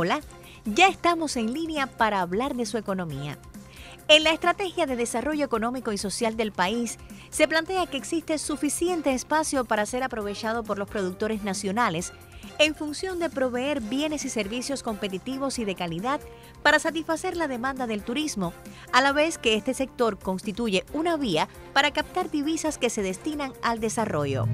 hola, ya estamos en línea para hablar de su economía. En la estrategia de desarrollo económico y social del país, se plantea que existe suficiente espacio para ser aprovechado por los productores nacionales en función de proveer bienes y servicios competitivos y de calidad para satisfacer la demanda del turismo, a la vez que este sector constituye una vía para captar divisas que se destinan al desarrollo.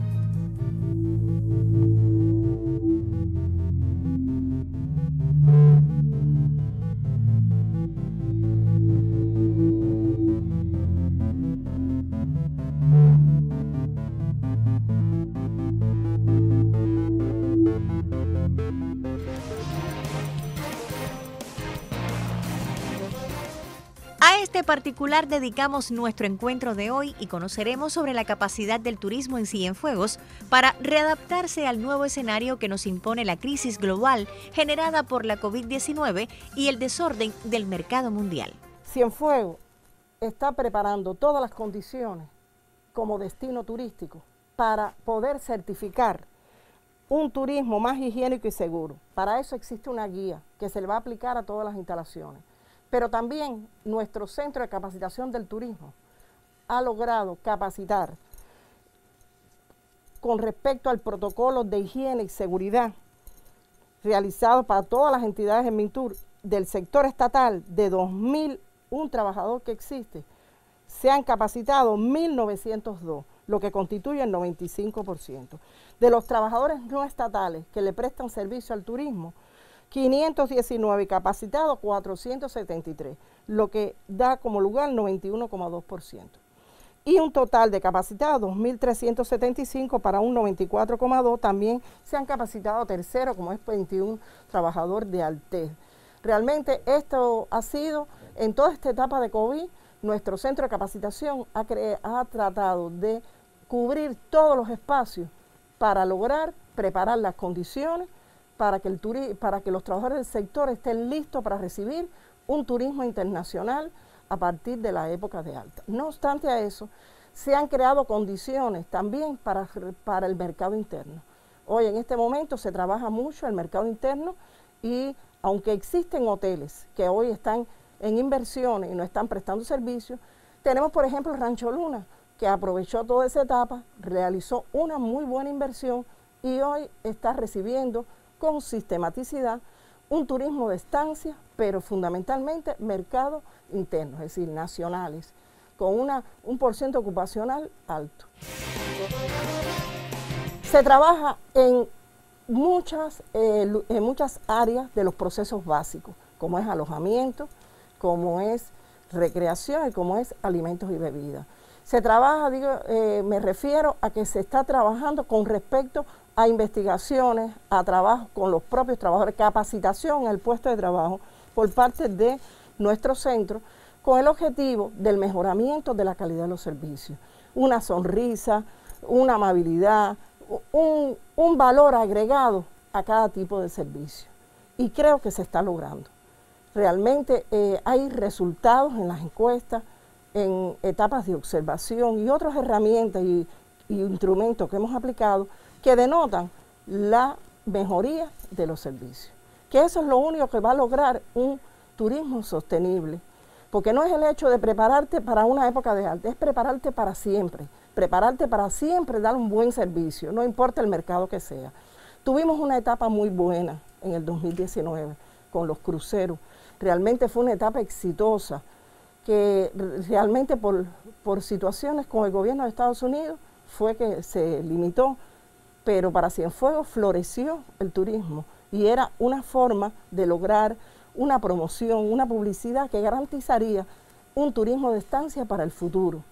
Particular dedicamos nuestro encuentro de hoy y conoceremos sobre la capacidad del turismo en Cienfuegos para readaptarse al nuevo escenario que nos impone la crisis global generada por la COVID-19 y el desorden del mercado mundial. Cienfuegos está preparando todas las condiciones como destino turístico para poder certificar un turismo más higiénico y seguro. Para eso existe una guía que se le va a aplicar a todas las instalaciones. Pero también nuestro centro de capacitación del turismo ha logrado capacitar con respecto al protocolo de higiene y seguridad realizado para todas las entidades en Mintur del sector estatal de 2.001 trabajador que existe, se han capacitado 1.902, lo que constituye el 95%. De los trabajadores no estatales que le prestan servicio al turismo, 519 capacitados, 473, lo que da como lugar 91,2%. Y un total de capacitados, 2.375 para un 94,2, también se han capacitado tercero, como es 21 trabajadores de Altes. Realmente esto ha sido, en toda esta etapa de COVID, nuestro centro de capacitación ha, ha tratado de cubrir todos los espacios para lograr preparar las condiciones para que, el para que los trabajadores del sector estén listos para recibir un turismo internacional a partir de la época de alta. No obstante a eso, se han creado condiciones también para, para el mercado interno. Hoy en este momento se trabaja mucho el mercado interno y aunque existen hoteles que hoy están en inversiones y no están prestando servicios, tenemos por ejemplo Rancho Luna, que aprovechó toda esa etapa, realizó una muy buena inversión y hoy está recibiendo con sistematicidad un turismo de estancia, pero fundamentalmente mercado interno, es decir, nacionales, con una, un porcentaje ocupacional alto. Se trabaja en muchas, eh, en muchas áreas de los procesos básicos, como es alojamiento, como es recreación y como es alimentos y bebidas. Se trabaja, digo, eh, me refiero a que se está trabajando con respecto a investigaciones, a trabajo con los propios trabajadores, capacitación el puesto de trabajo por parte de nuestro centro, con el objetivo del mejoramiento de la calidad de los servicios. Una sonrisa, una amabilidad, un, valor agregado a cada tipo de servicio. Y creo que se está logrando. Realmente eh, hay resultados en las encuestas, en etapas de observación y otras herramientas y instrumentos que hemos aplicado que denotan la mejoría de los servicios. Que eso es lo único que va a lograr un turismo sostenible. Porque no es el hecho de prepararte para una época de alta, es prepararte para siempre. Prepararte para siempre dar un buen servicio, no importa el mercado que sea. Tuvimos una etapa muy buena en el 2019 con los cruceros. Realmente fue una etapa exitosa que realmente por, por situaciones con el gobierno de Estados Unidos fue que se limitó pero para Cienfuegos floreció el turismo y era una forma de lograr una promoción, una publicidad que garantizaría un turismo de estancia para el futuro.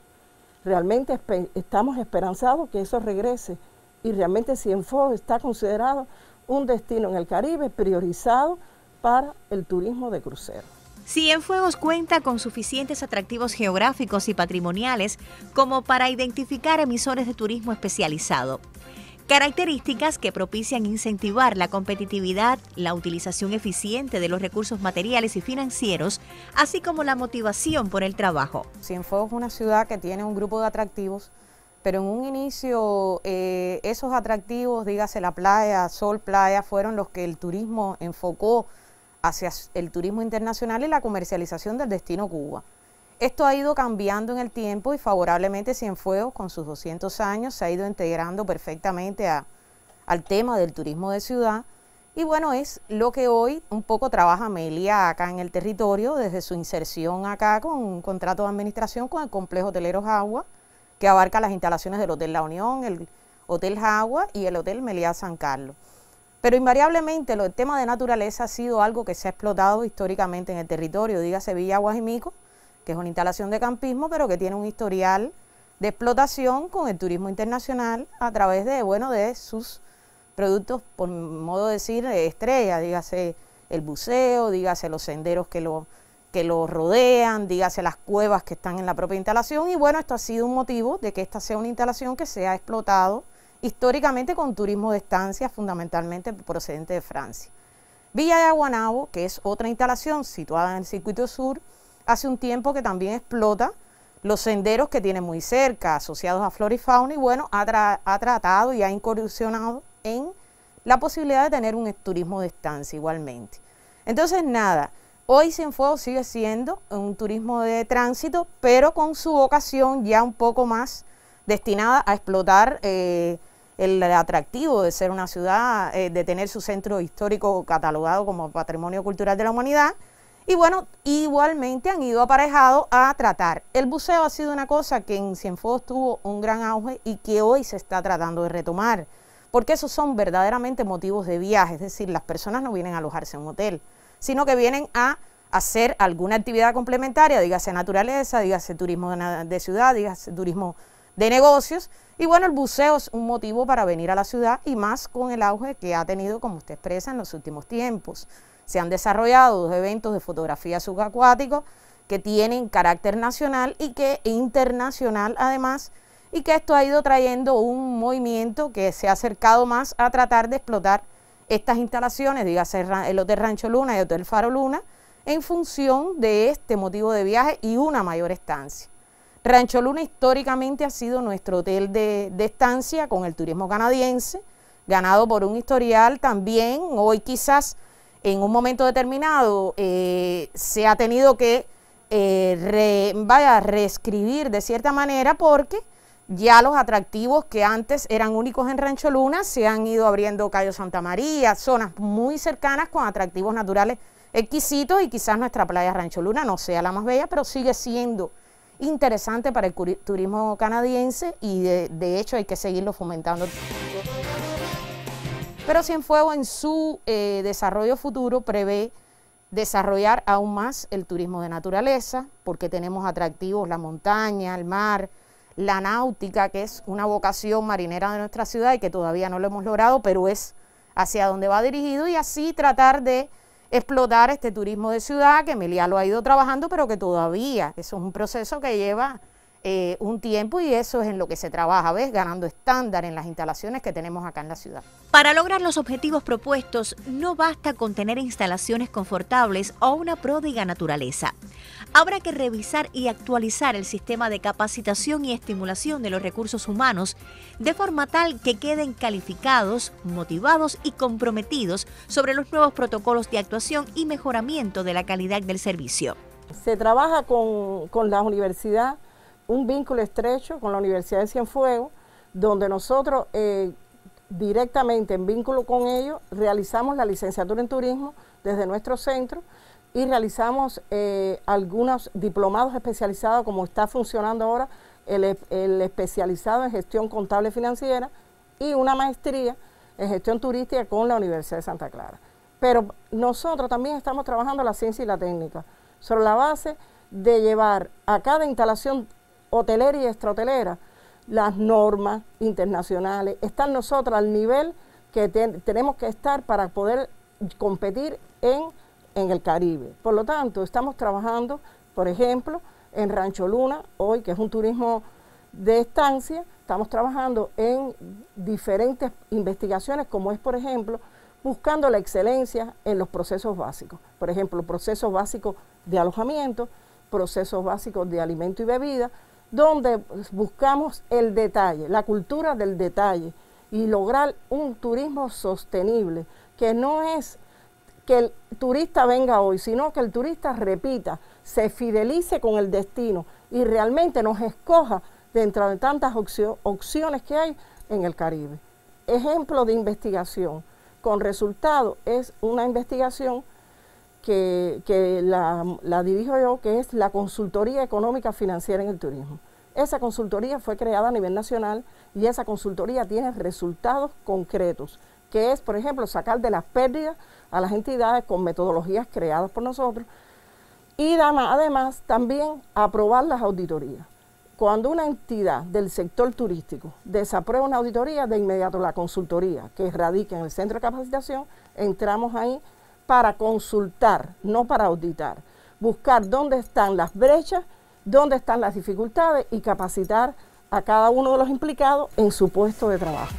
Realmente estamos esperanzados que eso regrese y realmente Cienfuegos está considerado un destino en el Caribe priorizado para el turismo de crucero. Cienfuegos cuenta con suficientes atractivos geográficos y patrimoniales como para identificar emisores de turismo especializado características que propician incentivar la competitividad, la utilización eficiente de los recursos materiales y financieros, así como la motivación por el trabajo. Cienfuegos es una ciudad que tiene un grupo de atractivos, pero en un inicio eh, esos atractivos, dígase la playa, sol, playa, fueron los que el turismo enfocó hacia el turismo internacional y la comercialización del destino Cuba. Esto ha ido cambiando en el tiempo y favorablemente Cienfuegos, con sus 200 años, se ha ido integrando perfectamente al tema del turismo de ciudad. Y bueno, es lo que hoy un poco trabaja Amelia acá en el territorio, desde su inserción acá con un contrato de administración con el complejo hotelero Jagua, que abarca las instalaciones del Hotel La Unión, el Hotel Jagua y el Hotel Meliá San Carlos. Pero invariablemente el tema de naturaleza ha sido algo que se ha explotado históricamente en el territorio, dígase Villa Guajimico, que es una instalación de campismo, pero que tiene un historial de explotación con el turismo internacional a través de, bueno, de sus productos, por modo de decir, estrella, dígase el buceo, dígase los senderos que lo, que lo rodean, dígase las cuevas que están en la propia instalación. Y bueno, esto ha sido un motivo de que esta sea una instalación que se ha explotado históricamente con turismo de estancia, fundamentalmente procedente de Francia. Villa de Aguanabo, que es otra instalación situada en el circuito sur, hace un tiempo que también explota los senderos que tiene muy cerca, asociados a flora y fauna, y bueno, ha, tratado y ha incursionado en la posibilidad de tener un turismo de estancia igualmente. Entonces, nada, hoy Cienfuegos sigue siendo un turismo de tránsito, pero con su vocación ya un poco más destinada a explotar eh, el atractivo de ser una ciudad, eh, de tener su centro histórico catalogado como Patrimonio Cultural de la Humanidad. Y bueno, igualmente han ido aparejados a tratar. El buceo ha sido una cosa que en Cienfuegos tuvo un gran auge y que hoy se está tratando de retomar, porque esos son verdaderamente motivos de viaje, es decir, las personas no vienen a alojarse en un hotel, sino que vienen a hacer alguna actividad complementaria, dígase naturaleza, dígase turismo de ciudad, dígase turismo de negocios. Y bueno, el buceo es un motivo para venir a la ciudad y más con el auge que ha tenido, como usted expresa, en los últimos tiempos. Se han desarrollado dos eventos de fotografía subacuático que tienen carácter nacional y que internacional además, y que esto ha ido trayendo un movimiento que se ha acercado más a tratar de explotar estas instalaciones, dígase el Hotel Rancho Luna y el Hotel Faro Luna, en función de este motivo de viaje y una mayor estancia. Rancho Luna históricamente ha sido nuestro hotel de, estancia con el turismo canadiense, ganado por un historial también. Hoy quizás en un momento determinado eh, se ha tenido que eh, vaya, reescribir de cierta manera porque ya los atractivos que antes eran únicos en Rancho Luna se han ido abriendo Cayo Santa María, zonas muy cercanas con atractivos naturales exquisitos y quizás nuestra playa Rancho Luna no sea la más bella, pero sigue siendo interesante para el turismo canadiense y de, hecho hay que seguirlo fomentando. Pero Cienfuego en su eh, desarrollo futuro prevé desarrollar aún más el turismo de naturaleza, porque tenemos atractivos la montaña, el mar, la náutica, que es una vocación marinera de nuestra ciudad y que todavía no lo hemos logrado, pero es hacia donde va dirigido y así tratar de explotar este turismo de ciudad, que Emilia lo ha ido trabajando, pero que todavía, eso es un proceso que lleva eh, un tiempo y eso es en lo que se trabaja, ¿ves? Ganando estándar en las instalaciones que tenemos acá en la ciudad. Para lograr los objetivos propuestos, no basta con tener instalaciones confortables o una pródiga naturaleza. Habrá que revisar y actualizar el sistema de capacitación y estimulación de los recursos humanos de forma tal que queden calificados, motivados y comprometidos sobre los nuevos protocolos de actuación y mejoramiento de la calidad del servicio. Se trabaja con, con la universidad un vínculo estrecho con la Universidad de Cienfuegos, donde nosotros eh, directamente en vínculo con ellos realizamos la licenciatura en turismo desde nuestro centro y realizamos eh, algunos diplomados especializados, como está funcionando ahora el, el, especializado en gestión contable financiera y una maestría en gestión turística con la Universidad de Santa Clara. Pero nosotros también estamos trabajando la ciencia y la técnica sobre la base de llevar a cada instalación hotelera y extrahotelera, las normas internacionales, están nosotros al nivel que tenemos que estar para poder competir en, en el Caribe. Por lo tanto, estamos trabajando, por ejemplo, en Rancho Luna, hoy que es un turismo de estancia, estamos trabajando en diferentes investigaciones, como es, por ejemplo, buscando la excelencia en los procesos básicos. Por ejemplo, procesos básicos de alojamiento, procesos básicos de alimento y bebida, donde buscamos el detalle, la cultura del detalle y lograr un turismo sostenible, que no es que el turista venga hoy, sino que el turista repita, se fidelice con el destino y realmente nos escoja dentro de tantas opciones que hay en el Caribe. Ejemplo de investigación con resultado es una investigación que, la, la, dirijo yo, que es la Consultoría Económica Financiera en el Turismo. Esa consultoría fue creada a nivel nacional y esa consultoría tiene resultados concretos, que es, por ejemplo, sacar de las pérdidas a las entidades con metodologías creadas por nosotros y además también aprobar las auditorías. Cuando una entidad del sector turístico desaprueba una auditoría, de inmediato la consultoría que radica en el centro de capacitación, entramos ahí para consultar, no para auditar, buscar dónde están las brechas, dónde están las dificultades y capacitar a cada uno de los implicados en su puesto de trabajo.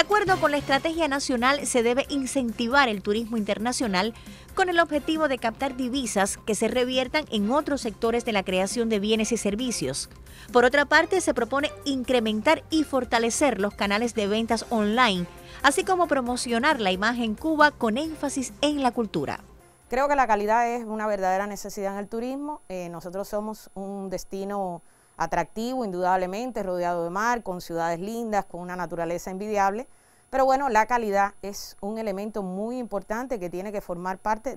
Acuerdo con la estrategia nacional, se debe incentivar el turismo internacional con el objetivo de captar divisas que se reviertan en otros sectores de la creación de bienes y servicios. Por otra parte, se propone incrementar y fortalecer los canales de ventas online, así como promocionar la imagen Cuba con énfasis en la cultura. Creo que la calidad es una verdadera necesidad en el turismo. Eh, nosotros somos un destino atractivo, indudablemente, rodeado de mar, con ciudades lindas, con una naturaleza envidiable. Pero bueno, la calidad es un elemento muy importante que tiene que formar parte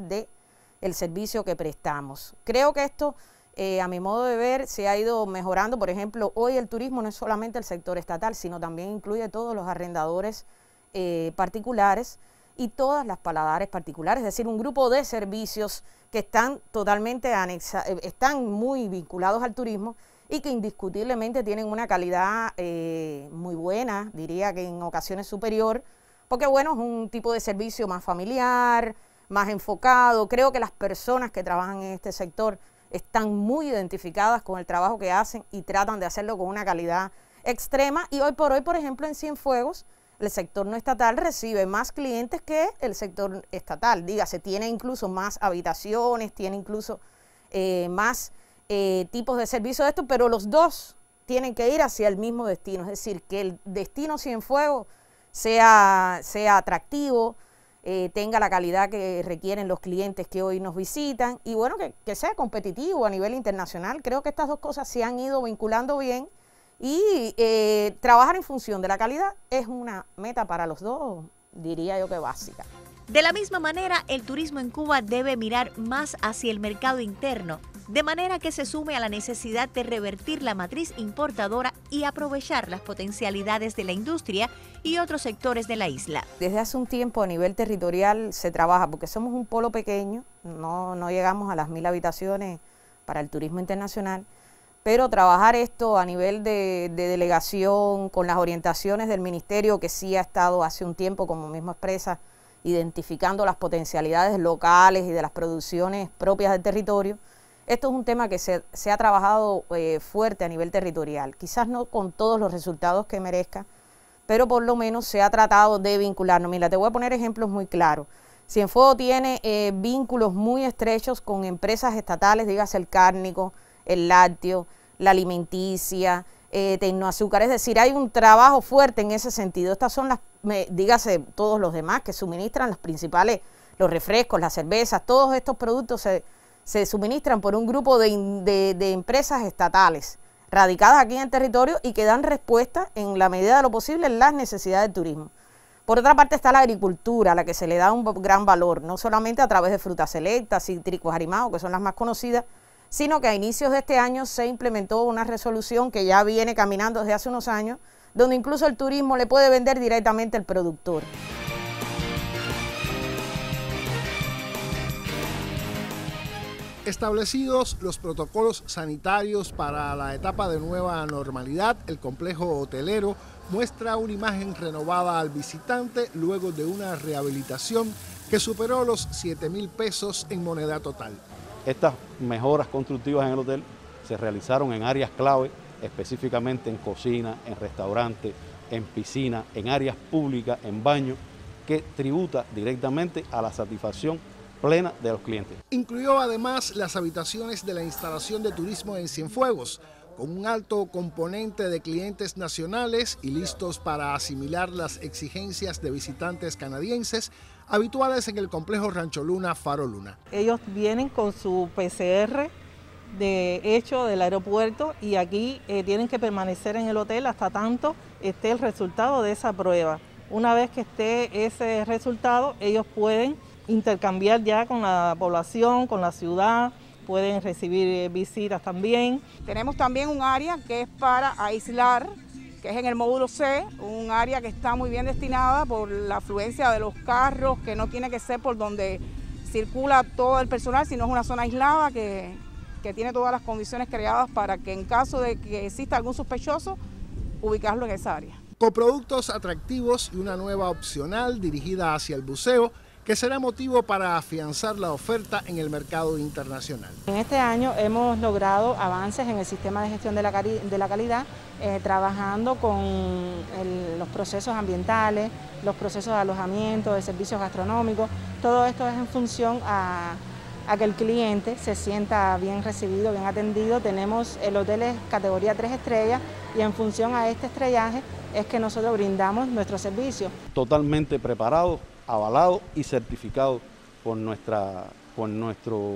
el servicio que prestamos. Creo que esto, eh, a mi modo de ver, se ha ido mejorando. Por ejemplo, hoy el turismo no es solamente el sector estatal, sino también incluye todos los arrendadores eh, particulares y todas las paladares particulares, es decir, un grupo de servicios que están totalmente anexa, eh, están muy vinculados al turismo y que indiscutiblemente tienen una calidad eh, muy buena, diría que en ocasiones superior, porque bueno, es un tipo de servicio más familiar, más enfocado. Creo que las personas que trabajan en este sector están muy identificadas con el trabajo que hacen y tratan de hacerlo con una calidad extrema. Y hoy por hoy, por ejemplo, en Cienfuegos, el sector no estatal recibe más clientes que el sector estatal. Dígase, tiene incluso más habitaciones, tiene incluso eh, más eh, tipos de servicios de esto, pero los dos tienen que ir hacia el mismo destino, es decir, que el destino Cienfuegos sea, sea atractivo, eh, tenga la calidad que requieren los clientes que hoy nos visitan y bueno, que, sea competitivo a nivel internacional. Creo que estas dos cosas se han ido vinculando bien y eh, trabajar en función de la calidad es una meta para los dos, diría yo que básica. De la misma manera, el turismo en Cuba debe mirar más hacia el mercado interno de manera que se sume a la necesidad de revertir la matriz importadora y aprovechar las potencialidades de la industria y otros sectores de la isla. Desde hace un tiempo a nivel territorial se trabaja, porque somos un polo pequeño, no, no llegamos a las mil habitaciones para el turismo internacional, pero trabajar esto a nivel de, de, delegación, con las orientaciones del ministerio que sí ha estado hace un tiempo, como mismo expresa, identificando las potencialidades locales y de las producciones propias del territorio, esto es un tema que se, ha trabajado eh, fuerte a nivel territorial, quizás no con todos los resultados que merezca, pero por lo menos se ha tratado de vincularnos. Mira, te voy a poner ejemplos muy claros. Cienfuegos tiene eh, vínculos muy estrechos con empresas estatales, dígase el cárnico, el lácteo, la alimenticia, eh, Tecnoazúcar. Es decir, hay un trabajo fuerte en ese sentido. Estas son las, dígase, todos los demás que suministran los principales, los refrescos, las cervezas, todos estos productos se se suministran por un grupo de, empresas estatales radicadas aquí en el territorio y que dan respuesta en la medida de lo posible en las necesidades del turismo. Por otra parte está la agricultura, a la que se le da un gran valor, no solamente a través de frutas selectas, cítricos arimados, que son las más conocidas, sino que a inicios de este año se implementó una resolución que ya viene caminando desde hace unos años, donde incluso el turismo le puede vender directamente al productor. Establecidos los protocolos sanitarios para la etapa de nueva normalidad, el complejo hotelero muestra una imagen renovada al visitante luego de una rehabilitación que superó los 7 mil pesos en moneda total. Estas mejoras constructivas en el hotel se realizaron en áreas clave, específicamente en cocina, en restaurante, en piscina, en áreas públicas, en baño, que tributa directamente a la satisfacción plena de los clientes. Incluyó además las habitaciones de la instalación de turismo en Cienfuegos, con un alto componente de clientes nacionales y listos para asimilar las exigencias de visitantes canadienses habituales en el complejo Rancho Luna Faro Luna. Ellos vienen con su PCR de hecho del aeropuerto y aquí eh, tienen que permanecer en el hotel hasta tanto esté el resultado de esa prueba. Una vez que esté ese resultado, ellos pueden intercambiar ya con la población, con la ciudad, pueden recibir eh, visitas también. Tenemos también un área que es para aislar, que es en el módulo C, un área que está muy bien destinada por la afluencia de los carros, que no tiene que ser por donde circula todo el personal, sino es una zona aislada que, que tiene todas las condiciones creadas para que en caso de que exista algún sospechoso, ubicarlo en esa área. Con productos atractivos y una nueva opcional dirigida hacia el buceo, que será motivo para afianzar la oferta en el mercado internacional. En este año hemos logrado avances en el sistema de gestión de la, calidad, eh, trabajando con los procesos ambientales, los procesos de alojamiento, de servicios gastronómicos. Todo esto es en función a, a que el cliente se sienta bien recibido, bien atendido. Tenemos el hotel es categoría 3 estrellas y en función a este estrellaje es que nosotros brindamos nuestro servicio. Totalmente preparado avalado y certificado por nuestra por nuestro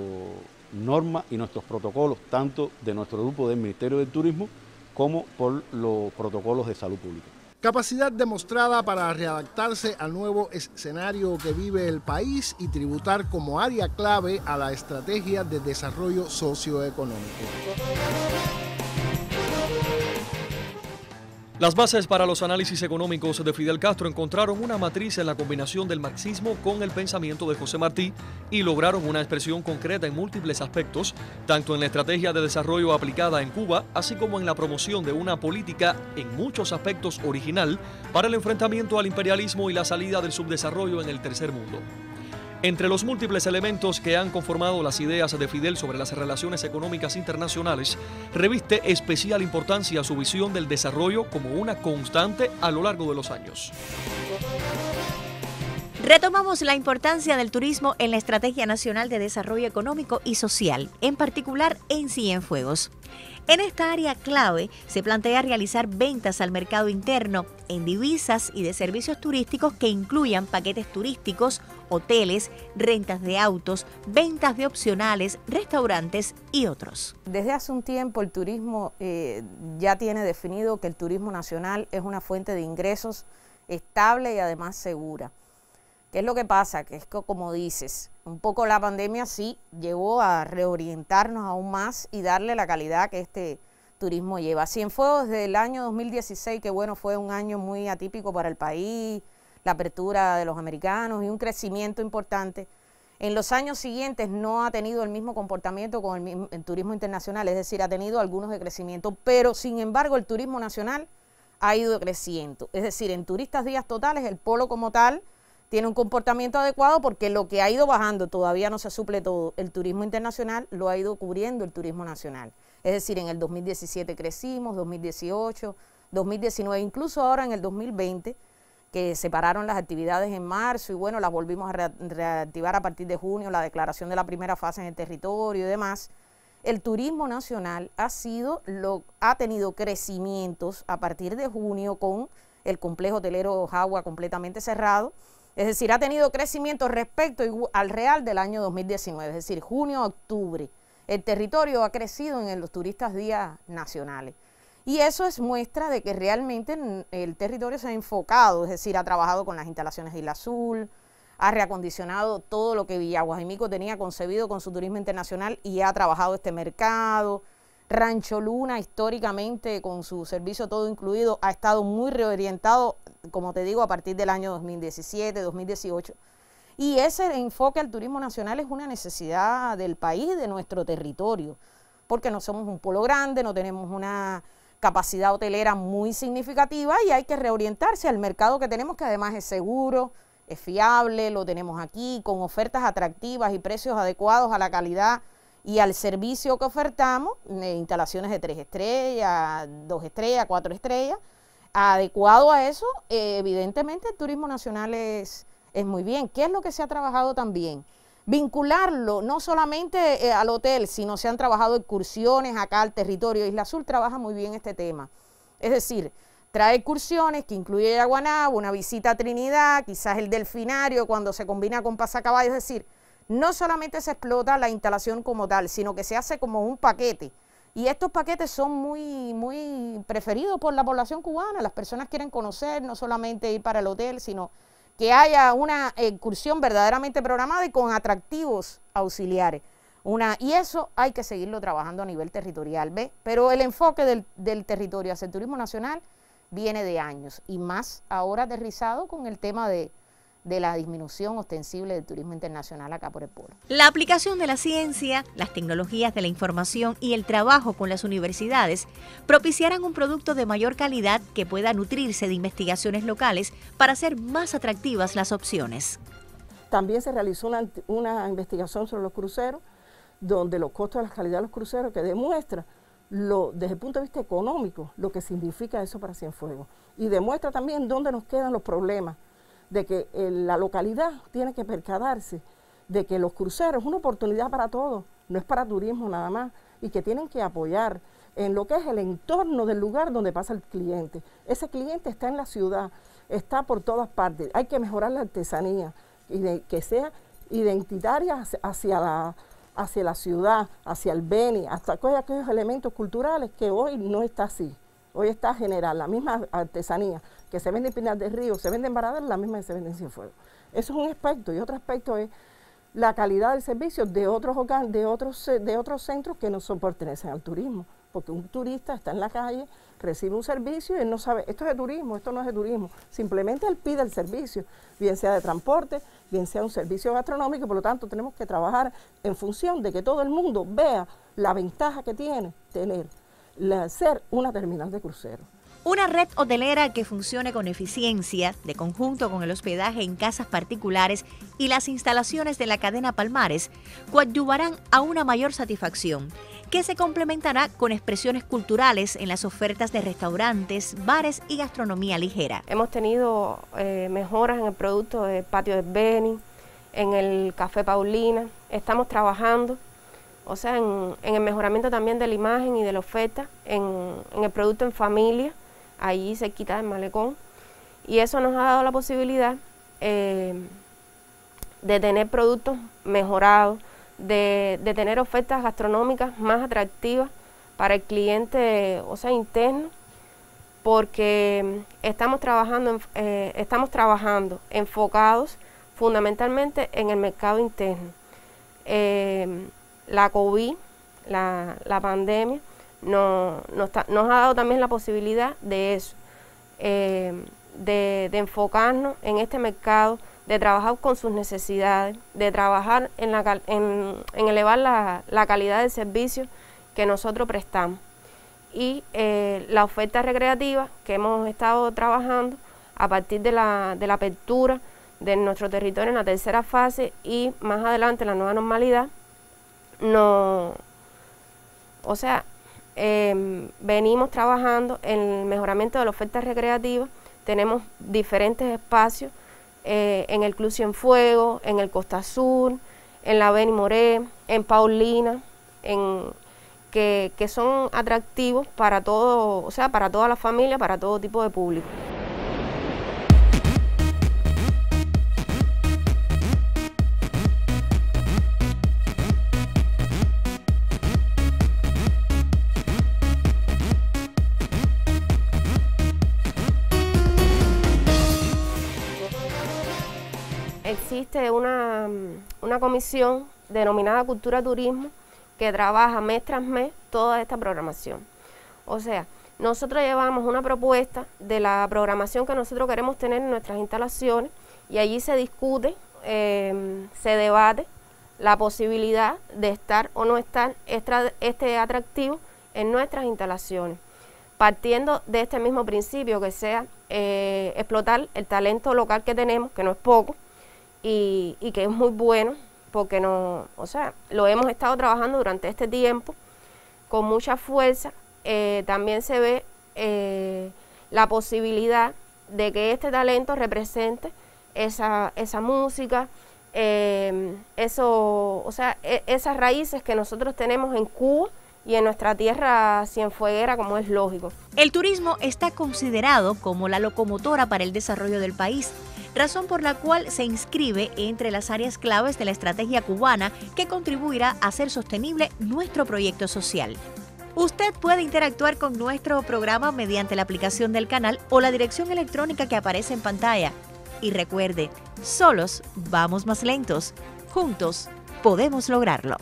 norma y nuestros protocolos, tanto de nuestro grupo del Ministerio del Turismo como por los protocolos de salud pública. Capacidad demostrada para readaptarse al nuevo escenario que vive el país y tributar como área clave a la estrategia de desarrollo socioeconómico. Las bases para los análisis económicos de Fidel Castro encontraron una matriz en la combinación del marxismo con el pensamiento de José Martí y lograron una expresión concreta en múltiples aspectos, tanto en la estrategia de desarrollo aplicada en Cuba, así como en la promoción de una política en muchos aspectos original para el enfrentamiento al imperialismo y la salida del subdesarrollo en el tercer mundo. Entre los múltiples elementos que han conformado las ideas de Fidel sobre las relaciones económicas internacionales, reviste especial importancia su visión del desarrollo como una constante a lo largo de los años. Retomamos la importancia del turismo en la Estrategia Nacional de Desarrollo Económico y Social, en particular en Cienfuegos. En esta área clave se plantea realizar ventas al mercado interno en divisas y de servicios turísticos que incluyan paquetes turísticos, hoteles, rentas de autos, ventas de opcionales, restaurantes y otros. Desde hace un tiempo el turismo eh, ya tiene definido que el turismo nacional es una fuente de ingresos estable y además segura. ¿Qué es lo que pasa? Que es como dices, un poco la pandemia sí llevó a reorientarnos aún más y darle la calidad que este turismo lleva. fue desde el año 2016, que bueno, fue un año muy atípico para el país, la apertura de los americanos y un crecimiento importante. En los años siguientes no ha tenido el mismo comportamiento con el, turismo internacional, es decir, ha tenido algunos de crecimiento, pero sin embargo el turismo nacional ha ido creciendo. Es decir, en turistas días totales, el polo como tal, tiene un comportamiento adecuado porque lo que ha ido bajando todavía no se suple todo. El turismo internacional lo ha ido cubriendo el turismo nacional. Es decir, en el 2017 crecimos, 2018, 2019, incluso ahora en el 2020, que separaron las actividades en marzo y bueno, las volvimos a reactivar a partir de junio, la declaración de la primera fase en el territorio y demás. El turismo nacional ha sido lo ha tenido crecimientos a partir de junio con el complejo hotelero Jagua completamente cerrado es decir, ha tenido crecimiento respecto al real del año 2019, es decir, junio a octubre. El territorio ha crecido en los turistas días nacionales. Y eso es muestra de que realmente el territorio se ha enfocado, es decir, ha trabajado con las instalaciones de Isla Azul, ha reacondicionado todo lo que Villaguajimico tenía concebido con su turismo internacional y ha trabajado este mercado, Rancho Luna, históricamente, con su servicio todo incluido, ha estado muy reorientado, como te digo, a partir del año 2017, 2018. Y ese enfoque al turismo nacional es una necesidad del país, de nuestro territorio, porque no somos un pueblo grande, no tenemos una capacidad hotelera muy significativa y hay que reorientarse al mercado que tenemos, que además es seguro, es fiable, lo tenemos aquí, con ofertas atractivas y precios adecuados a la calidad y al servicio que ofertamos, eh, instalaciones de tres estrellas, dos estrellas, cuatro estrellas, adecuado a eso, eh, evidentemente el turismo nacional es, es muy bien. ¿Qué es lo que se ha trabajado también? Vincularlo no solamente eh, al hotel, sino se han trabajado excursiones acá al territorio. Isla Azul trabaja muy bien este tema. Es decir, trae excursiones que incluye Yaguanabo, una visita a Trinidad, quizás el delfinario cuando se combina con pasacaballos. Es decir, no solamente se explota la instalación como tal, sino que se hace como un paquete y estos paquetes son muy, muy preferidos por la población cubana. Las personas quieren conocer, no solamente ir para el hotel, sino que haya una excursión verdaderamente programada y con atractivos auxiliares. Una, y eso hay que seguirlo trabajando a nivel territorial, ¿ve? Pero el enfoque del, del territorio hacia el turismo nacional viene de años y más ahora aterrizado con el tema de, de la disminución ostensible del turismo internacional acá por el pueblo. La aplicación de la ciencia, las tecnologías de la información y el trabajo con las universidades propiciarán un producto de mayor calidad que pueda nutrirse de investigaciones locales para hacer más atractivas las opciones. También se realizó una, investigación sobre los cruceros, donde los costos de la calidad de los cruceros que demuestra lo, desde el punto de vista económico lo que significa eso para Cienfuegos y demuestra también dónde nos quedan los problemas de que eh, la localidad tiene que percatarse de que los cruceros es una oportunidad para todos, no es para turismo nada más, y que tienen que apoyar en lo que es el entorno del lugar donde pasa el cliente. Ese cliente está en la ciudad, está por todas partes. Hay que mejorar la artesanía y que sea identitaria hacia la, hacia la ciudad, hacia el Beni, hasta aquellos elementos culturales que hoy no está así. Hoy está general, la misma artesanía que se vende en Pinar del Río, se vende en Baradero, la misma que se vende en Cienfuegos. Eso es un aspecto. Y otro aspecto es la calidad del servicio de otros, de otros, de otros centros que no son, pertenecen al turismo. Porque un turista está en la calle, recibe un servicio y él no sabe, esto es de turismo, esto no es de turismo. Simplemente él pide el servicio, bien sea de transporte, bien sea un servicio gastronómico, por lo tanto tenemos que trabajar en función de que todo el mundo vea la ventaja que tiene tener, ser una terminal de crucero. Una red hotelera que funcione con eficiencia, de conjunto con el hospedaje en casas particulares y las instalaciones de la cadena Palmares, coadyuvarán a una mayor satisfacción, que se complementará con expresiones culturales en las ofertas de restaurantes, bares y gastronomía ligera. Hemos tenido eh, mejoras en el producto de Patio de Beni, en el Café Paulina. Estamos trabajando o sea, en, el mejoramiento también de la imagen y de la oferta, en, el producto en familia ahí quita del malecón. Y eso nos ha dado la posibilidad eh, de tener productos mejorados, de, tener ofertas gastronómicas más atractivas para el cliente, o sea, interno, porque estamos trabajando, eh, estamos trabajando enfocados fundamentalmente en el mercado interno. Eh, la COVID, la, pandemia, no, nos, ha dado también la posibilidad de eso, eh, de, enfocarnos en este mercado, de trabajar con sus necesidades, de trabajar en, la, en, elevar la, calidad del servicio que nosotros prestamos. Y eh, la oferta recreativa que hemos estado trabajando a partir de la, de la apertura de nuestro territorio en la tercera fase y más adelante la nueva normalidad, no, o sea, Em, venimos trabajando en el mejoramiento de la oferta recreativa. Tenemos diferentes espacios eh, en el Club Fuego, en el Costa Sur, en la Beni Moré, en Paulina, en, que, que son atractivos para todo, o sea, para toda la familia, para todo tipo de público. Existe una, comisión denominada Cultura Turismo que trabaja mes tras mes toda esta programación. O sea, nosotros llevamos una propuesta de la programación que nosotros queremos tener en nuestras instalaciones y allí se discute eh, se debate la posibilidad de estar o no estar este atractivo en nuestras instalaciones, partiendo de este mismo principio que sea eh, explotar el talento local que tenemos, que no es poco, y, que es muy bueno, porque no, o sea, lo hemos estado trabajando durante este tiempo con mucha fuerza. Eh, también se ve eh, la posibilidad de que este talento represente esa, esa música, eso, o sea, e, esas raíces que nosotros tenemos en Cuba y en nuestra tierra cienfueguera, como es lógico. El turismo está considerado como la locomotora para el desarrollo del país, razón por la cual se inscribe entre las áreas claves de la estrategia cubana que contribuirá a hacer sostenible nuestro proyecto social. Usted puede interactuar con nuestro programa mediante la aplicación del canal o la dirección electrónica que aparece en pantalla. Y recuerde, solos vamos más lentos, juntos podemos lograrlo.